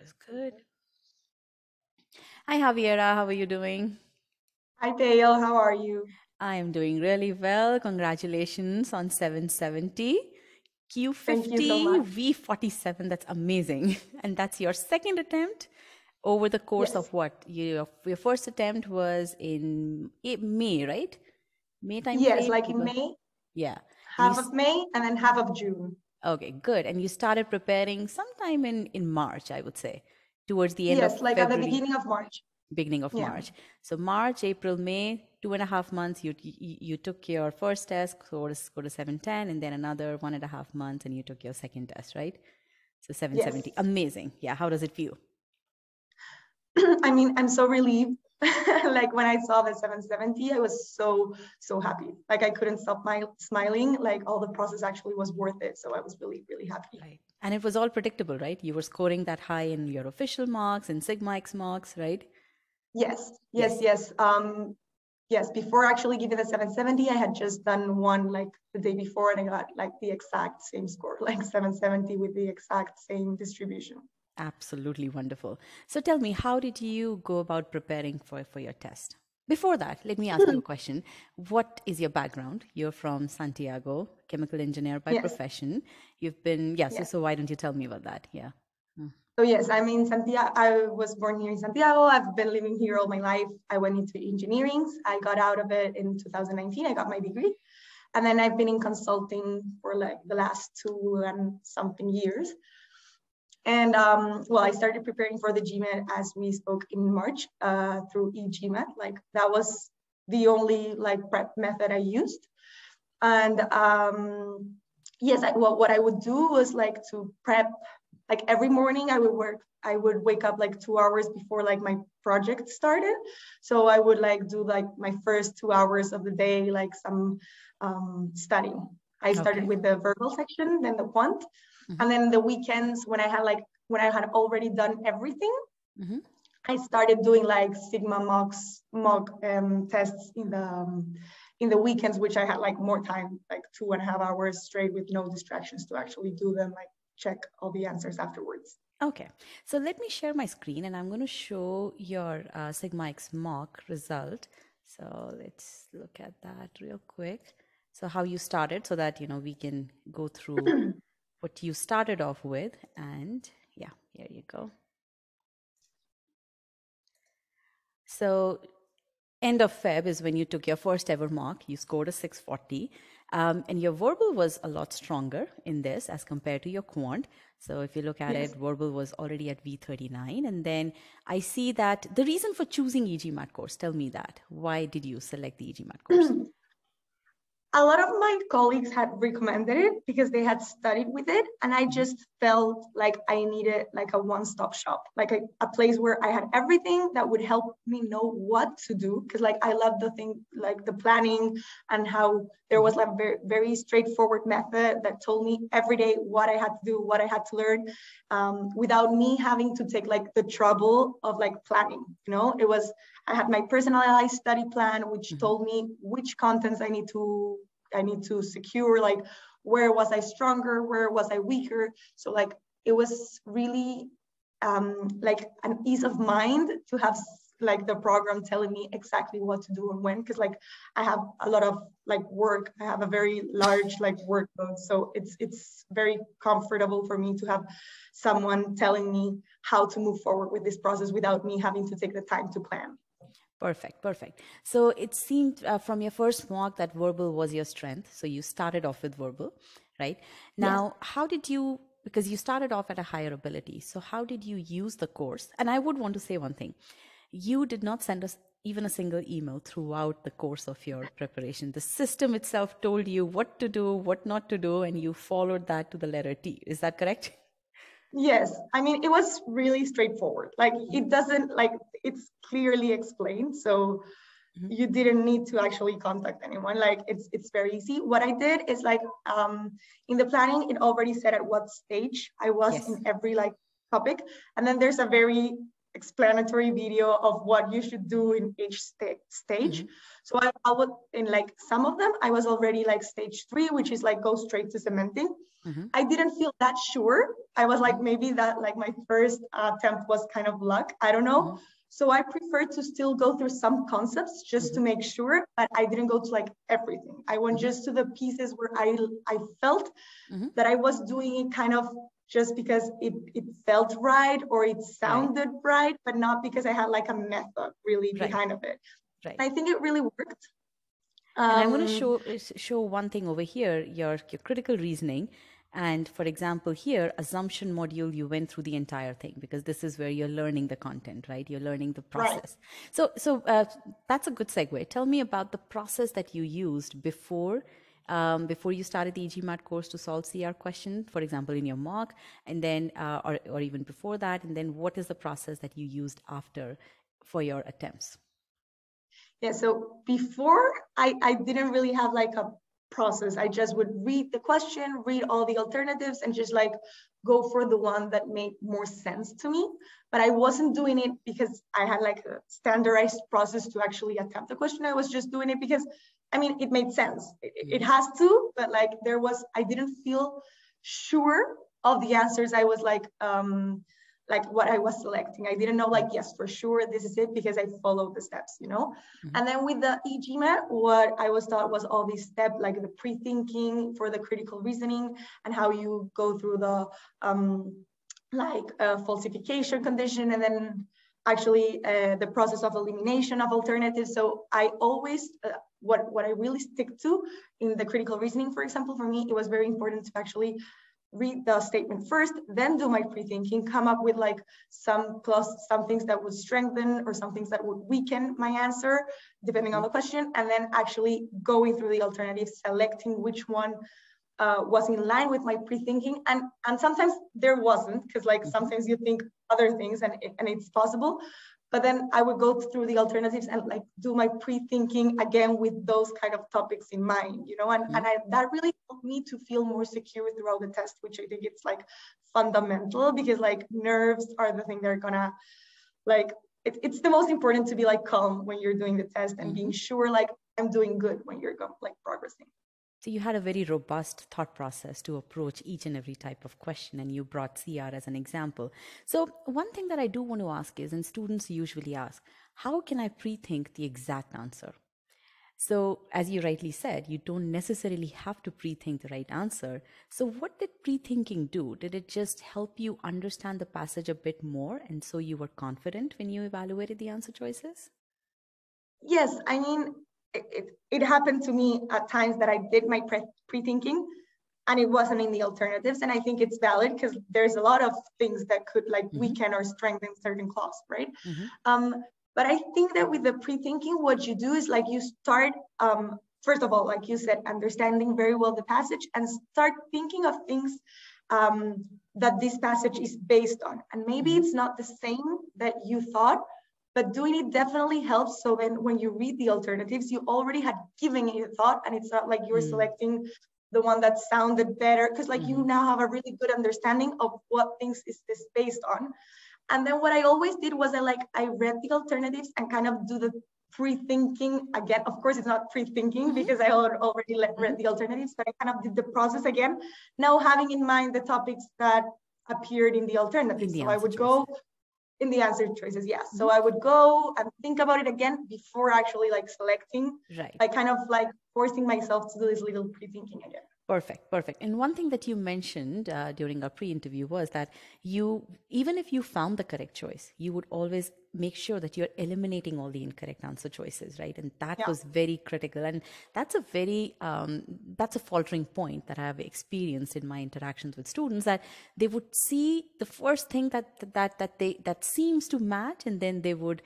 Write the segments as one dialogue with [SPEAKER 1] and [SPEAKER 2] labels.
[SPEAKER 1] is good. Hi, Javiera. How are you doing?
[SPEAKER 2] Hi, Dale. How are you?
[SPEAKER 1] I am doing really well. Congratulations on 770. Q50 so V47. That's amazing. And that's your second attempt over the course yes. of what? Your, your first attempt was in May, right?
[SPEAKER 2] May time? Yes, like in May.
[SPEAKER 1] Yeah.
[SPEAKER 2] Half of May and then half of June.
[SPEAKER 1] Okay, good. And you started preparing sometime in, in March, I would say, towards the end
[SPEAKER 2] yes,
[SPEAKER 1] of Yes,
[SPEAKER 2] like February. at the beginning of March
[SPEAKER 1] beginning of yeah. March. So March, April, May, two and a half months. You you, you took your first test, scored scored a seven ten, and then another one and a half months, and you took your second test, right? So seven seventy, yes. amazing. Yeah, how does it feel?
[SPEAKER 2] I mean, I'm so relieved. like when I saw the 770, I was so so happy. Like I couldn't stop my smiling. Like all the process actually was worth it. So I was really really happy.
[SPEAKER 1] Right. And it was all predictable, right? You were scoring that high in your official marks and Sigma X marks, right?
[SPEAKER 2] Yes, yes, yes. Um, yes, before actually giving the 770, I had just done one like the day before and I got like the exact same score, like 770 with the exact same distribution.
[SPEAKER 1] Absolutely wonderful. So tell me, how did you go about preparing for, for your test? Before that, let me ask you a hmm. question. What is your background? You're from Santiago, chemical engineer by yes. profession. You've been, yeah, yes. so, so why don't you tell me about that? Yeah. Hmm.
[SPEAKER 2] So yes, I'm in Santiago. I was born here in Santiago. I've been living here all my life. I went into engineering. I got out of it in 2019. I got my degree. And then I've been in consulting for like the last two and something years. And um, well, I started preparing for the GMAT as we spoke in March uh, through eGMAT. Like that was the only like prep method I used. And um, yes, I, well, what I would do was like to prep like every morning I would work, I would wake up like two hours before like my project started. So I would like do like my first two hours of the day, like some um, studying. I started okay. with the verbal section, then the quant, mm-hmm. and then the weekends when I had like when I had already done everything, mm-hmm. I started doing like Sigma mocks mock um, tests in the um, in the weekends, which I had like more time, like two and a half hours straight with no distractions to actually do them like check all the answers afterwards.
[SPEAKER 1] Okay, so let me share my screen and I'm going to show your uh, Sigma X mock result. So let's look at that real quick. So how you started so that, you know, we can go through what you started off with. And yeah, here you go. So end of Feb is when you took your first ever mock. You scored a 640. Um, and your verbal was a lot stronger in this as compared to your quant. So if you look at yes. it, verbal was already at V39. And then I see that the reason for choosing EGMAT course, tell me that. Why did you select the EGMAT course?
[SPEAKER 2] a lot of my colleagues had recommended it because they had studied with it and i just felt like i needed like a one-stop shop like a, a place where i had everything that would help me know what to do because like i love the thing like the planning and how there was like very, very straightforward method that told me every day what i had to do what i had to learn um, without me having to take like the trouble of like planning you know? It was I had my personalized study plan, which mm-hmm. told me which contents I need to I need to secure, like where was I stronger, where was I weaker. So like it was really um, like an ease of mind to have like the program telling me exactly what to do and when because like i have a lot of like work i have a very large like workload so it's it's very comfortable for me to have someone telling me how to move forward with this process without me having to take the time to plan
[SPEAKER 1] Perfect, perfect. So it seemed uh, from your first mock that verbal was your strength. So you started off with verbal, right? Now, yes. how did you, because you started off at a higher ability, so how did you use the course? And I would want to say one thing you did not send us even a single email throughout the course of your preparation. The system itself told you what to do, what not to do, and you followed that to the letter T. Is that correct?
[SPEAKER 2] Yes, I mean, it was really straightforward. Like, it doesn't, like, it's clearly explained. So, mm-hmm. you didn't need to actually contact anyone like it's it's very easy what i did is like um in the planning it already said at what stage i was yes. in every like topic and then there's a very explanatory video of what you should do in each sta- stage. Mm-hmm. So I, I would in like some of them I was already like stage three, which is like go straight to cementing. Mm-hmm. I didn't feel that sure. I was like maybe that like my first attempt was kind of luck. I don't know. Mm-hmm. So I prefer to still go through some concepts just mm-hmm. to make sure, but I didn't go to like everything. I went mm-hmm. just to the pieces where I I felt mm-hmm. that I was doing it kind of just because it, it felt right or it sounded right. right but not because I had like a method really right. behind of it. Right. I think it really worked.
[SPEAKER 1] Um, and I want to show show one thing over here, your your critical reasoning. And for example, here, assumption module, you went through the entire thing because this is where you're learning the content, right? You're learning the process. Right. So, so uh, that's a good segue. Tell me about the process that you used before um, before you started the EGMAT course to solve CR question, for example, in your mock, and then, uh, or, or even before that, and then what is the process that you used after for your attempts?
[SPEAKER 2] Yeah, so before I, I didn't really have like a process. I just would read the question, read all the alternatives, and just like go for the one that made more sense to me. But I wasn't doing it because I had like a standardized process to actually attempt the question. I was just doing it because I mean, it made sense. It, it, mm-hmm. has to, but like there was, I didn't feel sure of the answers. I was like, um, like what I was selecting. I didn't know like, yes, for sure, this is it because I followed the steps, you know? Mm-hmm. And then with the EGMAT, what I was taught was all these steps, like the pre-thinking for the critical reasoning and how you go through the um, like uh, falsification condition and then actually uh, the process of elimination of alternatives. So I always, uh, what, what I really stick to in the critical reasoning, for example, for me, it was very important to actually read the statement first, then do my pre-thinking, come up with like some plus some things that would strengthen or some things that would weaken my answer, depending on the question, and then actually going through the alternatives, selecting which one uh, was in line with my pre-thinking and and sometimes there wasn't because like mm-hmm. sometimes you think other things and, and it's possible but then i would go through the alternatives and like do my pre-thinking again with those kind of topics in mind you know and, mm-hmm. and I, that really helped me to feel more secure throughout the test which i think it's like fundamental because like nerves are the thing that are gonna like it, it's the most important to be like calm when you're doing the test and mm-hmm. being sure like i'm doing good when you're go, like progressing
[SPEAKER 1] so you had a very robust thought process to approach each and every type of question, and you brought CR as an example. So one thing that I do want to ask is, and students usually ask, how can I pre-think the exact answer? So as you rightly said, you don't necessarily have to pre-think the right answer. So what did pre-thinking do? Did it just help you understand the passage a bit more, and so you were confident when you evaluated the answer choices?
[SPEAKER 2] Yes, I mean, it, it, happened to me at times that I did my pre thinking and it wasn't in the alternatives. And I think it's valid because there's a lot of things that could like mm-hmm. weaken or strengthen certain clause, right? Mm-hmm. Um, but I think that with the pre thinking, what you do is like you start, um, first of all, like you said, understanding very well the passage and start thinking of things um, that this passage is based on. And maybe mm-hmm. it's not the same that you thought, but doing it definitely helps so then when you read the alternatives you already had given it a thought and it's not like you're mm. selecting the one that sounded better because like mm. you now have a really good understanding of what things is this based on and then what i always did was i like i read the alternatives and kind of do the pre-thinking again of course it's not pre-thinking mm-hmm. because i already read mm-hmm. the alternatives but i kind of did the process again now having in mind the topics that appeared in the alternatives so i would go in the answer choices yes mm-hmm. so i would go and think about it again before actually like selecting. Right. Like kind of like forcing myself to do this little pre-thinking again
[SPEAKER 1] Perfect, perfect. And one thing that you mentioned uh, during our pre-interview was that you, even if you found the correct choice, you would always make sure that you're eliminating all the incorrect answer choices, right? And that yeah. was very critical. And that's a very, um, that's a faltering point that I've experienced in my interactions with students that they would see the first thing that that that they that seems to match, and then they would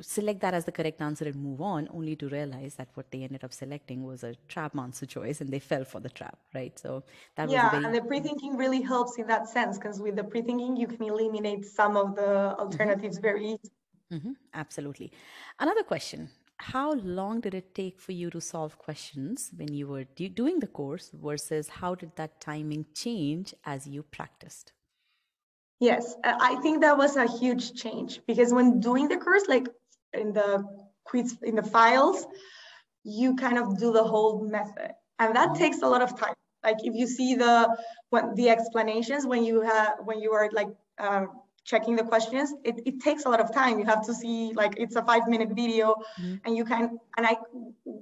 [SPEAKER 1] select that as the correct answer and move on, only to realize that what they ended up selecting was a trap answer choice and they fell for the trap, right? So
[SPEAKER 2] that yeah, was very... and the pre-thinking really helps in that sense because with the pre-thinking you can eliminate some of the mm-hmm. alternatives mm-hmm. very easily.
[SPEAKER 1] Mm-hmm. Absolutely. Another question: How long did it take for you to solve questions when you were do- doing the course versus how did that timing change as you practiced?
[SPEAKER 2] Yes, I think that was a huge change because when doing the course, like in the quiz, in the files, you kind of do the whole method, and that takes a lot of time. Like if you see the when the explanations when you have when you are like uh, checking the questions, it, it takes a lot of time. You have to see like it's a five minute video, mm-hmm. and you can and I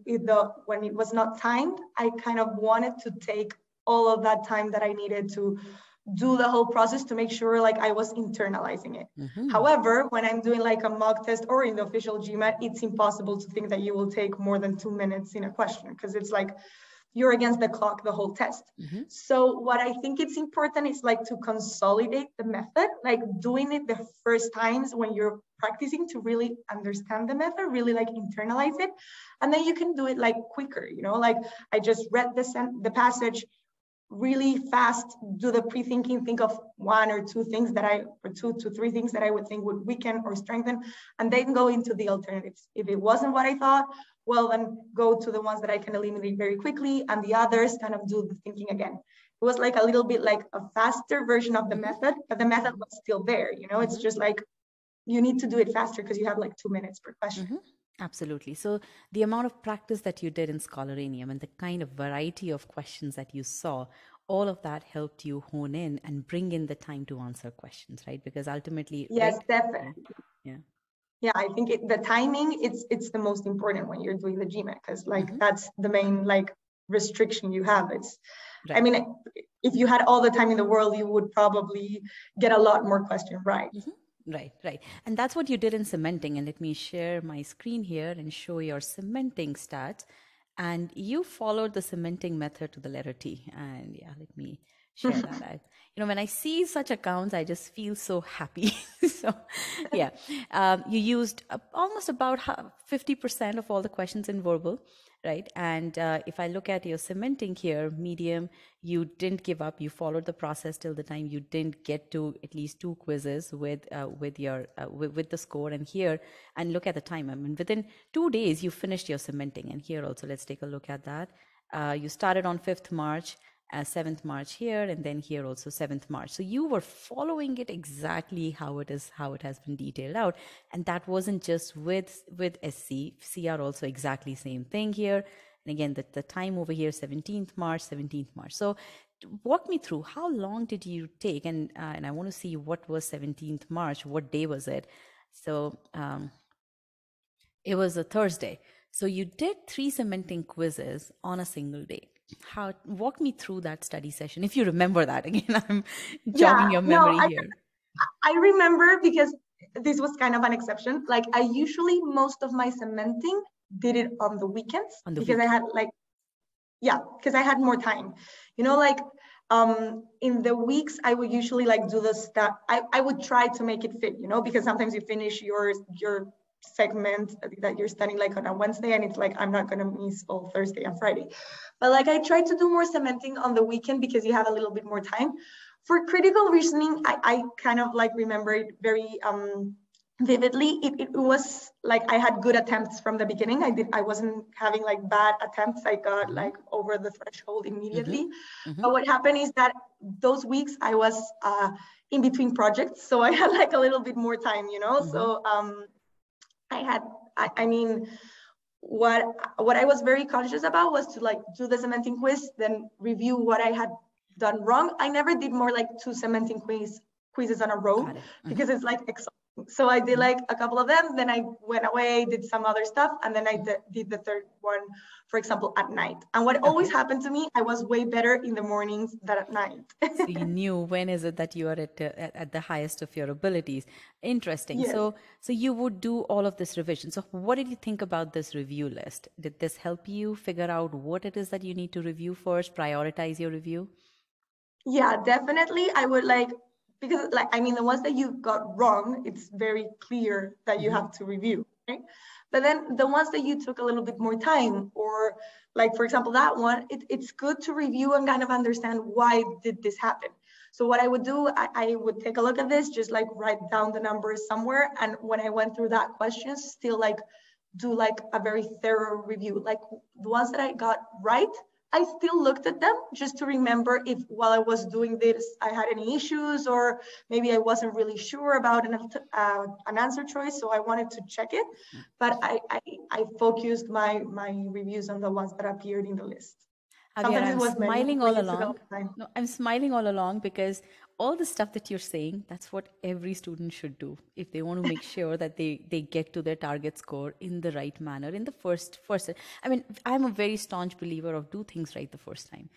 [SPEAKER 2] the when it was not timed, I kind of wanted to take all of that time that I needed to do the whole process to make sure like I was internalizing it. Mm-hmm. However, when I'm doing like a mock test or in the official GMAT, it's impossible to think that you will take more than two minutes in a question because it's like you're against the clock the whole test. Mm-hmm. So what I think it's important is like to consolidate the method, like doing it the first times when you're practicing to really understand the method, really like internalize it. And then you can do it like quicker, you know, like I just read the, sen- the passage, really fast do the pre-thinking think of one or two things that i or two to three things that i would think would weaken or strengthen and then go into the alternatives. If it wasn't what i thought well then go to the ones that i can eliminate very quickly and the others kind of do the thinking again. It was like a little bit like a faster version of the method but the method was still there you know? It's just like you need to do it faster because you have like two minutes per question. Mm-hmm.
[SPEAKER 1] Absolutely. So, the amount of practice that you did in Scholaranium and the kind of variety of questions that you saw, all of that helped you hone in and bring in the time to answer questions, right? Because ultimately,
[SPEAKER 2] yes, right? definitely. Yeah. Yeah, I think it, the timing it's it's the most important when you're doing the GMAT because like mm-hmm. that's the main like restriction you have. It's, right. I mean, if you had all the time in the world, you would probably get a lot more questions right. Mm-hmm.
[SPEAKER 1] Right, right. And that's what you did in cementing. And let me share my screen here and show your cementing stats. And you followed the cementing method to the letter T. And yeah, let me share that out. You know, when I see such accounts, I just feel so happy. so, yeah, um, you used uh, almost about 50% of all the questions in verbal right? And uh, if I look at your cementing here, medium, you didn't give up. You followed the process till the time you didn't get to at least two quizzes with uh, with your uh, with, with, the score. And here, and look at the time. I mean, within two days, you finished your cementing. And here also, let's take a look at that. Uh, you started on 5th March as 7th March here and then here also 7th March. So you were following it exactly how it is, how it has been detailed out. And that wasn't just with, with SC, CR also exactly same thing here. And again, the, the time over here, 17th March, 17th March. So walk me through how long did you take? And, uh, and I want to see what was 17th March, what day was it? So um, it was a Thursday. So you did three cementing quizzes on a single day how walk me through that study session if you remember that. Again i'm jogging yeah, your memory no, I, here.
[SPEAKER 2] i remember because this was kind of an exception. Like i usually most of my cementing did it on the weekends on the because weekend. i had like yeah because i had more time. You know like um in the weeks i would usually like do the stuff I, I would try to make it fit you know because sometimes you finish your your segment that you're studying like on a Wednesday and it's like I'm not gonna miss all Thursday and Friday. But like I try to do more cementing on the weekend because you have a little bit more time. For critical reasoning, I, I kind of like remember it very um vividly. It, it was like I had good attempts from the beginning. I did I wasn't having like bad attempts. I got mm-hmm. like over the threshold immediately. Mm-hmm. Mm-hmm. But what happened is that those weeks I was uh in between projects. So I had like a little bit more time, you know. Mm-hmm. So um I had, I, I mean, what what I was very conscious about was to like do the cementing quiz, then review what I had done wrong. I never did more like two cementing quiz quizzes on a row it. mm-hmm. because it's like so I did mm-hmm. like a couple of them, then I went away, did some other stuff, and then I did, did the third one, for example, at night. And what okay. always happened to me, I was way better in the mornings than at night.
[SPEAKER 1] so you knew when is it that you are at, uh, at the highest of your abilities. Interesting. Yes. So so you would do all of this revision. So what did you think about this review list? Did this help you figure out what it is that you need to review first, prioritize your review?
[SPEAKER 2] Yeah, definitely. I would like because like i mean the ones that you got wrong it's very clear that you mm-hmm. have to review right? But then the ones that you took a little bit more time or like for example that one it, it's good to review and kind of understand why did this happen. So what i would do I, I would take a look at this just like write down the numbers somewhere and when i went through that question still like do like a very thorough review. Like the ones that i got right I still looked at them just to remember if while I was doing this, I had any issues or maybe I wasn't really sure about an, uh, an answer choice. So I wanted to check it, but I, I, I focused my, my reviews on the ones that appeared in the list.
[SPEAKER 1] Javier, I'm smiling all along. No, I'm smiling all along because all the stuff that you're saying that's what every student should do if they want to make sure that they they get to their target score in the right manner in the first first i mean i'm a very staunch believer of do things right the first time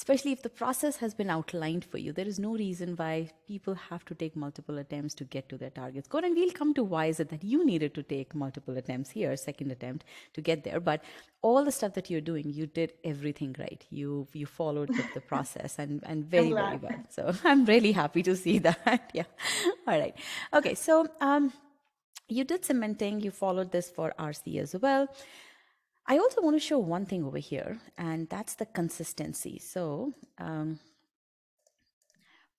[SPEAKER 1] especially if the process has been outlined for you there is no reason why people have to take multiple attempts to get to their target score and we'll come to why is it that you needed to take multiple attempts here second attempt to get there but all the stuff that you're doing you did everything right you you followed the, the process and and very very well so i'm really really happy to see that. yeah. All right. Okay. So um, you did cementing, you followed this for RC as well. I also want to show one thing over here, and that's the consistency. So um,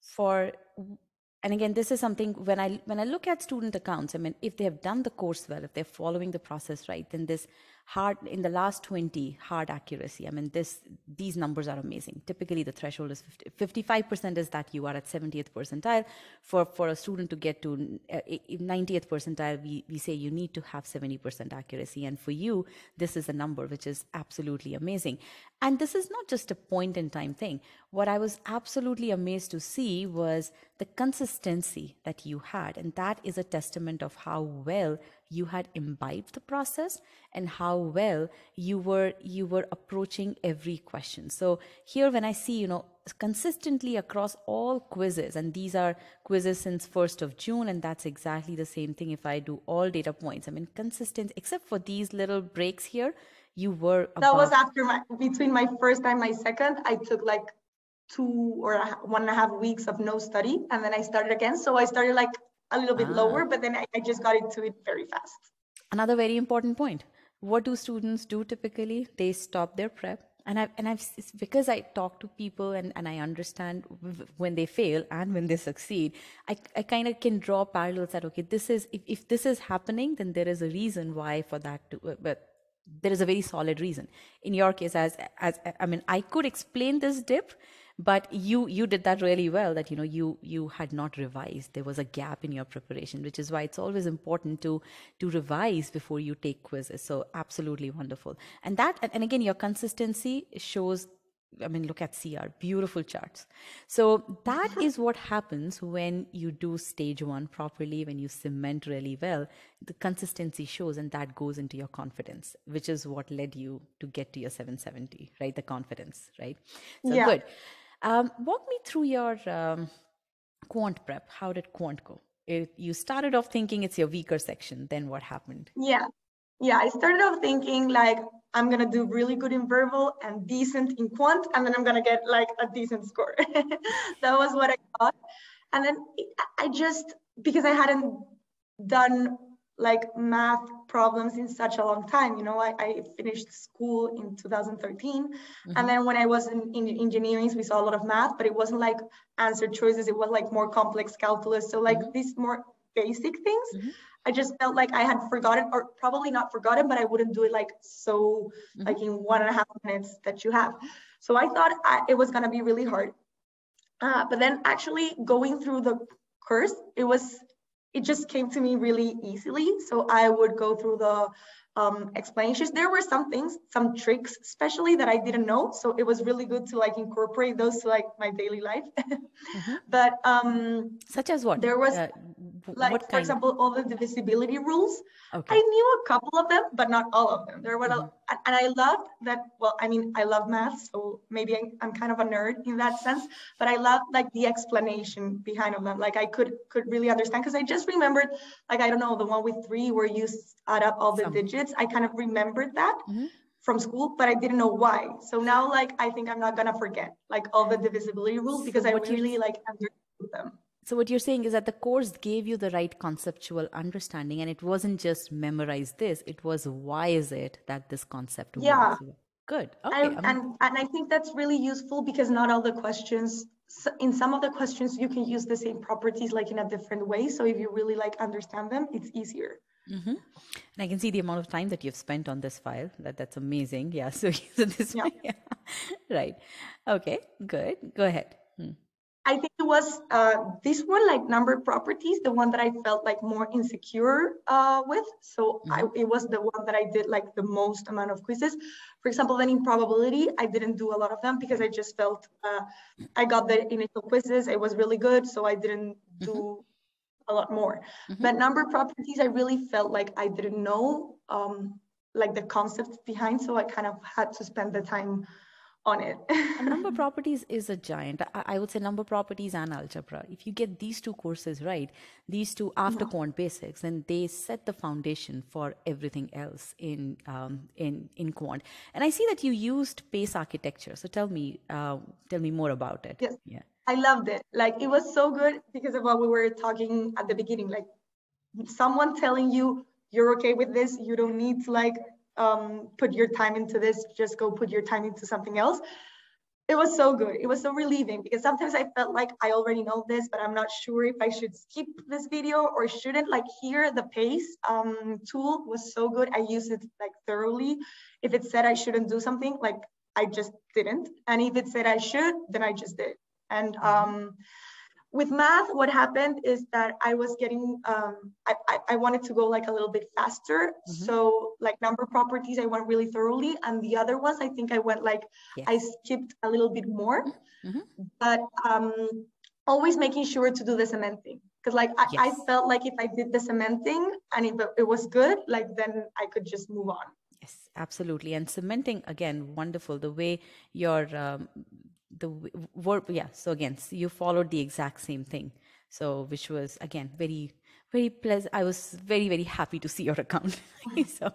[SPEAKER 1] for and again this is something when i when i look at student accounts i mean if they have done the course well if they're following the process right then this hard in the last 20 hard accuracy. I mean this these numbers are amazing. Typically the threshold is 50, 55% is that you are at 70th percentile. For for a student to get to uh, 90th percentile we, we say you need to have 70% accuracy. And for you this is a number which is absolutely amazing. And this is not just a point in time thing. What i was absolutely amazed to see was the consistency that you had. And that is a testament of how well you had imbibed the process and how well you were you were approaching every question. So here when i see you know consistently across all quizzes and these are quizzes since 1st of june and that's exactly the same thing if i do all data points. I mean consistent except for these little breaks here you were
[SPEAKER 2] that was after my between my first and my second i took like two or one and a half weeks of no study and then i started again. So i started like a little bit ah. lower, but then I, I just got into it very fast.
[SPEAKER 1] Another very important point. What do students do typically? They stop their prep and I've, and I've, because I talk to people and, and I understand when they fail and when they succeed, I, I kind of can draw parallels that, okay, this is, if, if this is happening, then there is a reason why for that to, uh, but there is a very solid reason. In your case, as, as, I mean, I could explain this dip, but you you did that really well that you know you you had not revised there was a gap in your preparation which is why it's always important to to revise before you take quizzes so absolutely wonderful and that and again your consistency shows I mean, look at CR, beautiful charts. So that is what happens when you do stage one properly, when you cement really well, the consistency shows and that goes into your confidence, which is what led you to get to your 770, right? The confidence, right? So yeah. good. Um, walk me through your um, quant prep. How did quant go? It, you started off thinking it's your weaker section. Then what happened?
[SPEAKER 2] Yeah. Yeah, I started off thinking like I'm gonna do really good in verbal and decent in quant, and then I'm gonna get like a decent score. that was what I thought. And then I just because I hadn't done like math problems in such a long time. You know, I, I finished school in 2013. Mm-hmm. And then when I was in, in engineering, we saw a lot of math, but it wasn't like answer choices. It was like more complex calculus. So like mm-hmm. these more basic things. Mm-hmm. I just felt like I had forgotten, or probably not forgotten, but I wouldn't do it like so, mm-hmm. like in one and a half minutes that you have. So I thought I, it was gonna be really hard. Uh, but then actually going through the course, it was it just came to me really easily. So I would go through the um, explanations. There were some things, some tricks, especially that I didn't know. So it was really good to like incorporate those to like my daily life. mm-hmm. But um,
[SPEAKER 1] such as what?
[SPEAKER 2] There was uh, like, what for example, all the divisibility rules. Okay. I knew a couple of them, but not all of them. There were, mm-hmm. a, and I loved that. Well, I mean, I love math, so maybe I, I'm kind of a nerd in that sense. But I love like the explanation behind of them. Like I could could really understand because I just remembered, like I don't know, the one with three where you add up all the Some. digits. I kind of remembered that. Mm-hmm from school, but I didn't know why. So now, like, I think I'm not gonna forget like all the divisibility rules because so I really like understood them
[SPEAKER 1] so what you're saying is that the course gave you the right conceptual understanding and it wasn't just memorize this it was why is it that this concept
[SPEAKER 2] yeah
[SPEAKER 1] works? good
[SPEAKER 2] okay and, and, and i think that's really useful because not all the questions in some of the questions you can use the same properties like in a different way so if you really like understand them it's easier
[SPEAKER 1] Mm-hmm. And I can see the amount of time that you've spent on this file. That that's amazing. Yeah. So, so this yeah. yeah. right. Okay. Good. Go ahead. Hmm.
[SPEAKER 2] I think it was uh, this one, like number properties, the one that I felt like more insecure uh, with. So mm-hmm. I, it was the one that I did like the most amount of quizzes. For example, then in probability, I didn't do a lot of them because I just felt uh, I got the initial quizzes. It was really good, so I didn't do mm-hmm. A lot more. Mm-hmm. But number properties, I really felt like I didn't know um, like the concepts behind, so I kind of had to spend the time on it.
[SPEAKER 1] number properties is a giant. I, I, would say number properties and algebra. If you get these two courses right, these two after yeah. quant basics, then they set the foundation for everything else in um, in in quant. And I see that you used PACE architecture. So tell me, uh, tell me more about it.
[SPEAKER 2] Yes. Yeah. I loved it. Like it was so good because of what we were talking at the beginning. Like someone telling you you're okay with this, you don't need to like um, put your time into this, just go put your time into something else. It was so good. It was so relieving because sometimes I felt like I already know this, but I'm not sure if I should skip this video or shouldn't. Like here, the pace um, tool was so good. I used it like thoroughly. If it said I shouldn't do something, like I just didn't. And if it said I should, then I just did. And mm-hmm. um, with math, what happened is that I was getting, um, I, I, I, wanted to go like a little bit faster. Mm-hmm. So like number properties, I went really thoroughly. And the other ones, I think I went like. I skipped a little bit more, mm-hmm. but um, always making sure to do the cementing. Cause like I, yes. I felt like if I did the cementing and if it was good, like then I could just move on.
[SPEAKER 1] Yes, absolutely. And cementing again, wonderful. The way your um, the verb yeah so again you followed the exact same thing. So which was again very very pleasant i was very very happy to see your account. So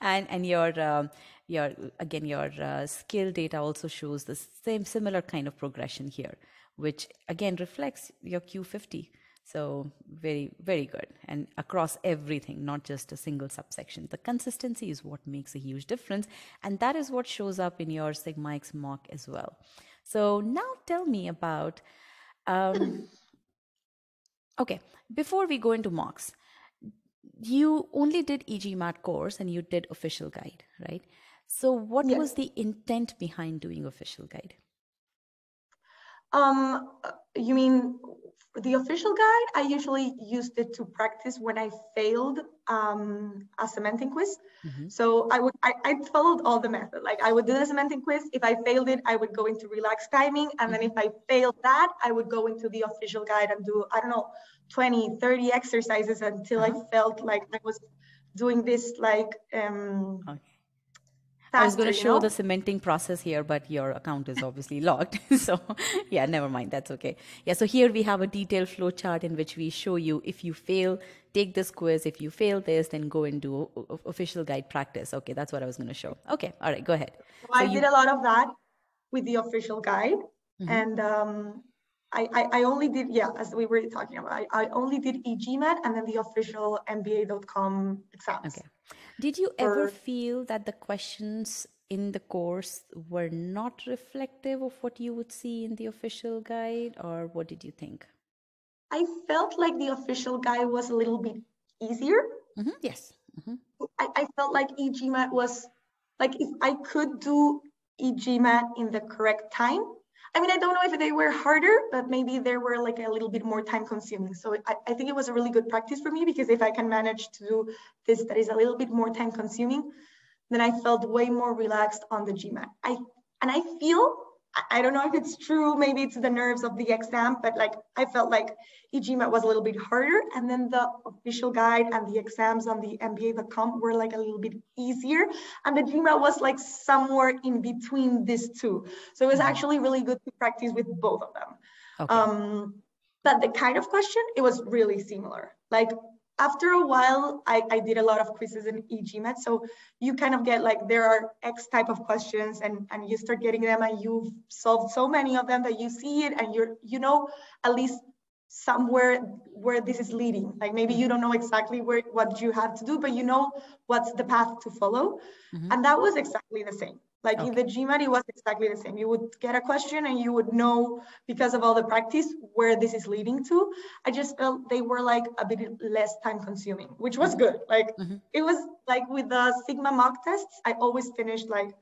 [SPEAKER 1] and and your um, your again your uh, skill data also shows the same similar kind of progression here which again reflects your q50 so very very good. And across everything not just a single subsection. The consistency is what makes a huge difference. And that is what shows up in your sigma x mock as well so now tell me about. Um, okay, before we go into mocks, you only did EGMAT course and you did official guide, right? So what yes. was the intent behind doing official guide?
[SPEAKER 2] Um, you mean the official guide, I usually used it to practice when I failed um, a cementing quiz. Mm-hmm. So I would I, I, followed all the method. Like I would do the cementing quiz. If I failed it, I would go into relaxed timing. And then if I failed that, I would go into the official guide and do, I don't know, 20, 30 exercises until uh-huh. I felt like I was doing this like um, okay.
[SPEAKER 1] I was going to show know? the cementing process here, but your account is obviously locked. so yeah, never mind. That's okay. Yeah. So here we have a detailed flow chart in which we show you if you fail, take this quiz. If you fail this, then go and do official guide practice. Okay. That's what I was going to show. Okay. All right. Go ahead.
[SPEAKER 2] So I you... did a lot of that with the official guide. Mm-hmm. And um, I, I, I, only did, yeah, as we were talking about, I, I only did EGMAT and then the official MBA.com exams.
[SPEAKER 1] Okay. Did you ever feel that the questions in the course were not reflective of what you would see in the official guide, or what did you think?
[SPEAKER 2] I felt like the official guide was a little bit easier.
[SPEAKER 1] Mm-hmm. Yes. Mm-hmm.
[SPEAKER 2] I, I felt like EGMAT was like if I could do EGMAT in the correct time, I mean, I don't know if they were harder, but maybe they were like a little bit more time consuming. So I, I think it was a really good practice for me because if I can manage to do this that is a little bit more time consuming, then I felt way more relaxed on the GMAT. I and I feel I don't know if it's true, maybe it's the nerves of the exam, but like I felt like EGMAT was a little bit harder. And then the official guide and the exams on the MBA.com were like a little bit easier. And the GMAT was like somewhere in between these two. So it was mm-hmm. actually really good to practice with both of them. Okay. Um, but the kind of question, it was really similar. Like after a while, I, I did a lot of quizzes in EGMAT. So you kind of get like, there are X type of questions and, and you start getting them and you've solved so many of them that you see it and you're, you know, at least somewhere where this is leading. Like maybe you don't know exactly where what you have to do, but you know what's the path to follow. Mm-hmm. And that was exactly the same. Like okay. in the GMAT, it was exactly the same. You would get a question and you would know because of all the practice where this is leading to. I just felt they were like a bit less time consuming, which was good. Like mm-hmm. it was like with the Sigma mock tests, I always finished like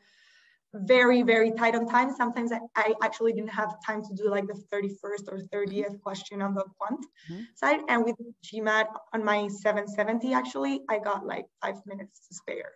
[SPEAKER 2] very, very tight on time. Sometimes I, I actually didn't have time to do like the 31st or 30th question on the quant mm-hmm. side. And with GMAT on my 770, actually, I got like five minutes to spare.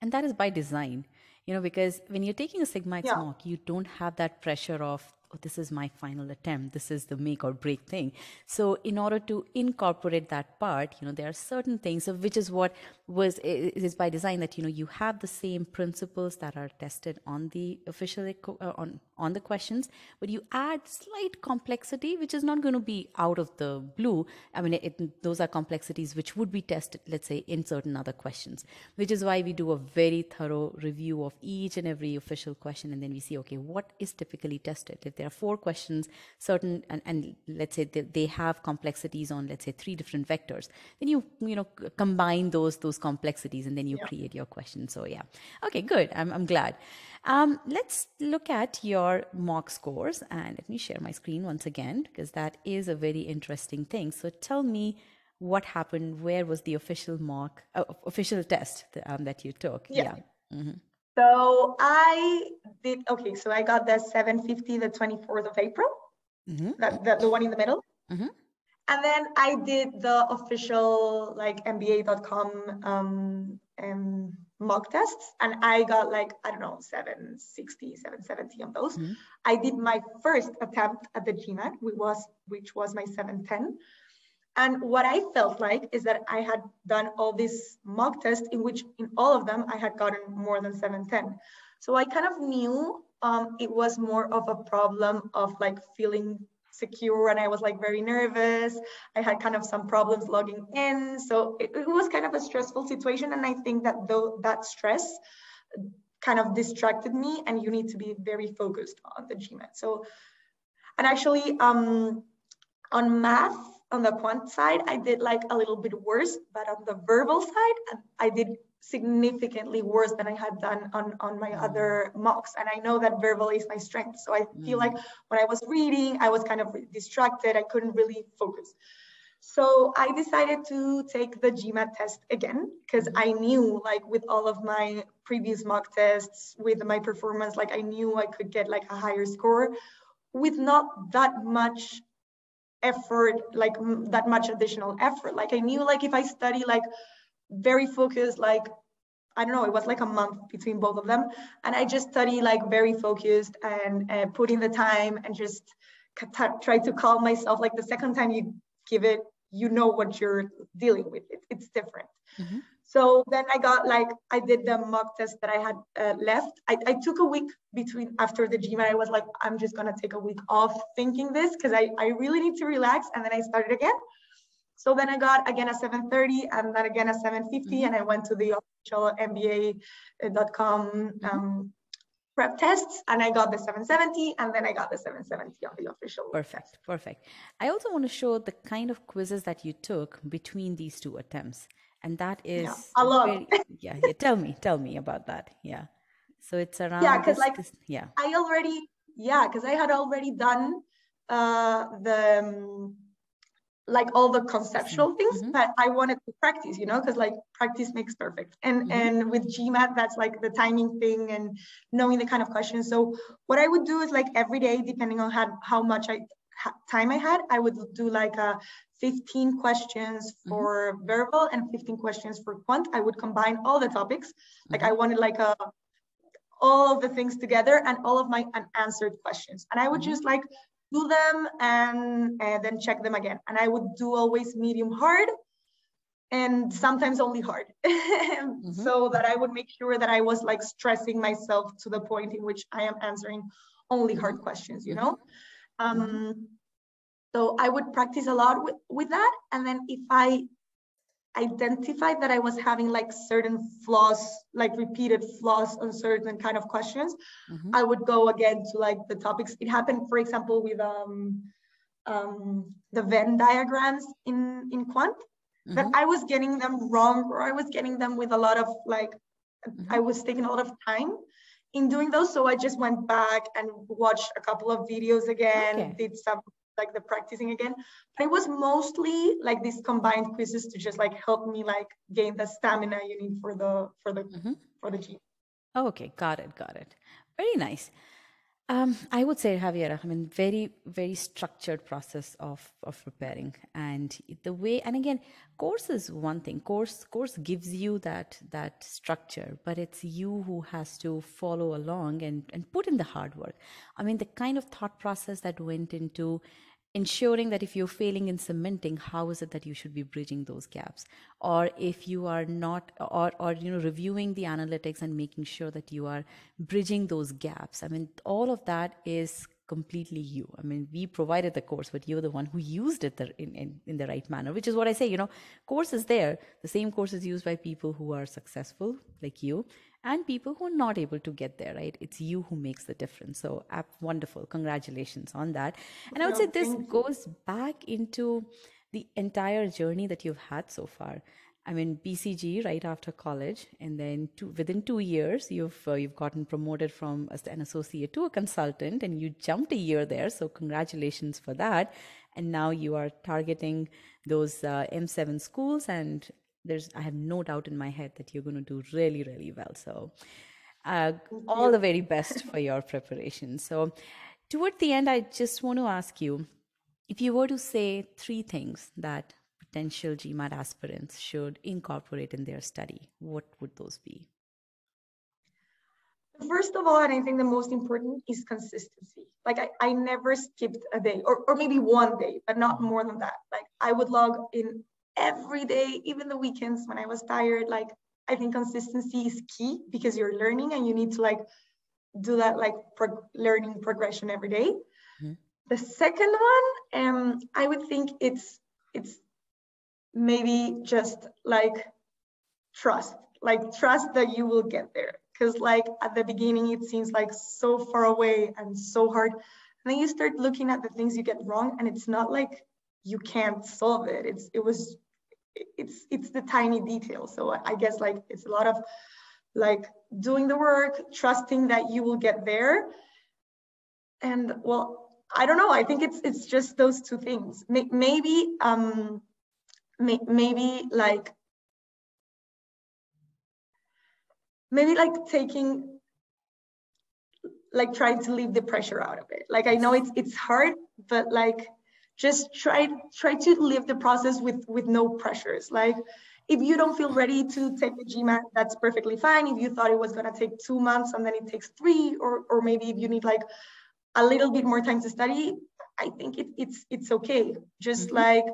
[SPEAKER 1] And that is by design you know because when you're taking a sigma yeah. mock you don't have that pressure of oh, this is my final attempt this is the make or break thing so in order to incorporate that part you know there are certain things of which is what was is by design that you know you have the same principles that are tested on the official uh, on on the questions but you add slight complexity which is not going to be out of the blue. I mean it, those are complexities which would be tested let's say in certain other questions which is why we do a very thorough review of each and every official question and then we see okay what is typically tested? If there are four questions certain and, and let's say they, they have complexities on let's say three different vectors then you you know combine those those complexities and then you yeah. create your question. So yeah. Okay good. I'm, I'm glad. Um, let's look at your mock scores and let me share my screen once again because that is a very interesting thing. So tell me what happened. Where was the official mock, uh, official test um, that you took?
[SPEAKER 2] Yeah. yeah. Mm-hmm. So I did, okay, so I got the 750 the 24th of April, mm-hmm. that, the, the one in the middle. Mm-hmm. And then I did the official like MBA.com um, um, mock tests and I got like, I don't know, 760, 770 on those. Mm-hmm. I did my first attempt at the GMAT, which was, which was my 710. And what I felt like is that I had done all these mock tests in which in all of them I had gotten more than 710. So I kind of knew um, it was more of a problem of like feeling secure and I was like very nervous. I had kind of some problems logging in. So it, it was kind of a stressful situation. And I think that though that stress kind of distracted me and you need to be very focused on the GMAT. So, and actually um, on math, on the quant side, I did like a little bit worse, but on the verbal side, I did significantly worse than I had done on, on my other mocks. And I know that verbal is my strength. So I feel like mm. when I was reading, I was kind of distracted. I couldn't really focus. So I decided to take the GMAT test again because I knew like with all of my previous mock tests, with my performance, like I knew I could get like a higher score with not that much effort, like that much additional effort. Like I knew like if I study like very focused, like I don't know, it was like a month between both of them. And I just study like very focused and uh, put in the time and just try to calm myself. Like the second time you give it, you know what you're dealing with. It, it's different. Mm-hmm. So then I got like, I did the mock test that I had uh, left. I, I took a week between after the GMAT. I was like, I'm just going to take a week off thinking this because I, I really need to relax. And then I started again. So then I got again a 730 and then again a 750 mm-hmm. and I went to the official MBA.com mm-hmm. um, prep tests and I got the 770 and then I got the 770 on the official.
[SPEAKER 1] Perfect, test. perfect. I also want to show the kind of quizzes that you took between these two attempts. And that is yeah,
[SPEAKER 2] a lot. Very,
[SPEAKER 1] yeah, yeah, tell me, tell me about that. Yeah. So it's around
[SPEAKER 2] Yeah, because like
[SPEAKER 1] this, yeah.
[SPEAKER 2] I already yeah, because I had already done uh the um, like all the conceptual mm-hmm. things mm-hmm. but i wanted to practice you know because like practice makes perfect and mm-hmm. and with gmat that's like the timing thing and knowing the kind of questions so what i would do is like every day depending on how, how much i time i had i would do like a 15 questions mm-hmm. for mm-hmm. verbal and 15 questions for quant i would combine all the topics like i mm-hmm. wanted like a all of the things together and all of my unanswered questions and i would just like do them and, and then check them again. And I would do always medium hard and sometimes only hard mm-hmm. so that I would make sure that I was like stressing myself to the point in which I am answering only hard questions, you know? Mm-hmm. Um, so I would practice a lot with, with that. And then if I identified that I was having like certain flaws, like repeated flaws on certain kind of questions, mm-hmm. I would go again to like the topics. It happened, for example, with um, um, the Venn diagrams in in quant, mm-hmm. that I was getting them wrong, or I was getting them with a lot of like, mm-hmm. I was taking a lot of time in doing those, so I just went back and watched a couple of videos again,
[SPEAKER 1] Okay.
[SPEAKER 2] did some like the practicing again. But it was mostly like these combined quizzes to just like help me like gain the stamina you need for the for the
[SPEAKER 1] Mhm.
[SPEAKER 2] for the gym.
[SPEAKER 1] Okay, got it, got it. Very nice. Um, I would say, Javier, I mean, very, very structured process of of preparing, and the way, and again, course is one thing. Course, course gives you that that structure, but it's you who has to follow along and and put in the hard work. I mean, the kind of thought process that went into ensuring that if you're failing in cementing how is it that you should be bridging those gaps? Or if you are not or or you know reviewing the analytics and making sure that you are bridging those gaps. I mean all of that is completely you. I mean we provided the course but you're the one who used it the, in, in, in the right manner which is what i say you know course is there. The same course is used by people who are successful like you and people who are not able to get there right? It's you who makes the difference. So uh, wonderful. Congratulations on that. And i would say this goes back into the entire journey that you've had so far i mean bcg right after college and then two, within two years you've uh, you've gotten promoted from an associate to a consultant and you jumped a year there so congratulations for that. And now you are targeting those uh, m7 schools and there's i have no doubt in my head that you're going to do really really well. So uh, all the very best for your preparation. So toward the end i just want to ask you if you were to say three things that potential gmat aspirants should incorporate in their study what would those be
[SPEAKER 2] First of all, and I think the most important is consistency. Like I, I never skipped a day or, or maybe one day, but not more than that. Like I would log in every day, even the weekends when I was tired. Like I think consistency is key because you're learning and you need to like do that like pro- learning progression every day.
[SPEAKER 1] Mhm.
[SPEAKER 2] The second one, um, I would think it's it's maybe just like trust, like trust that you will get there. Because like at the beginning, it seems like so far away and so hard. And then you start looking at the things you get wrong, and it's not like you can't solve it. It's it was it's it's the tiny details. So I guess like it's a lot of like doing the work, trusting that you will get there. And well, I don't know. I think it's it's just those two things. Maybe um may- maybe like maybe like taking like trying to leave the pressure out of it. Like i know it's it's hard but like just try try to live the process with with no pressures. Like if you don't feel ready to take the gmat that's perfectly fine. If you thought it was going to take two months and then it takes three or or maybe if you need like a little bit more time to study i think it, it's it's okay. Just
[SPEAKER 1] Mhm.
[SPEAKER 2] like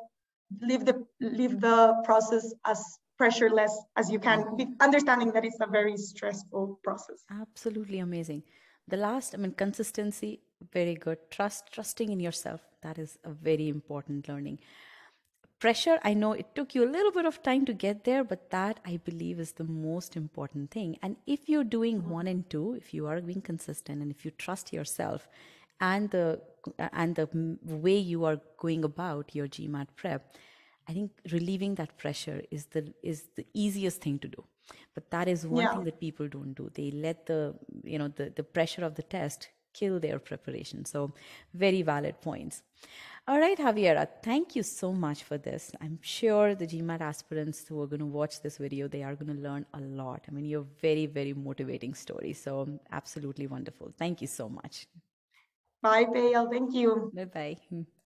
[SPEAKER 2] live the leave the process as pressureless as you can understanding that it's a very stressful process
[SPEAKER 1] Absolutely amazing. The last, I mean, consistency, very good. Trust, trusting in yourself. That is a very important learning. Pressure, I know it took you a little bit of time to get there, but that I believe is the most important thing. And if you're doing mm-hmm. one and two, if you are being consistent and if you trust yourself and the and the way you are going about your GMAT prep, I think relieving that pressure is the is the easiest thing to do. But that is one
[SPEAKER 2] Yeah.
[SPEAKER 1] thing that people don't do. They let the you know the, the pressure of the test kill their preparation. So very valid points. All right, Javiera, thank you so much for this. I'm sure the GMAT aspirants who are going to watch this video, they are going to learn a lot. I mean, you're very, very motivating story. So absolutely wonderful. Thank you so much.
[SPEAKER 2] Bye Pale. thank you
[SPEAKER 1] Bye bye. Hmm.